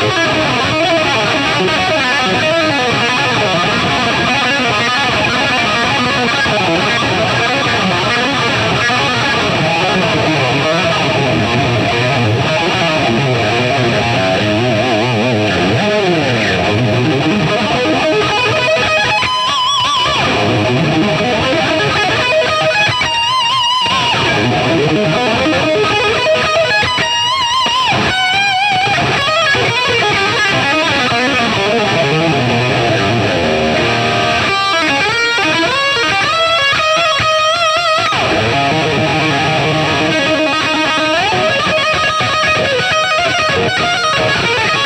Música Thank you.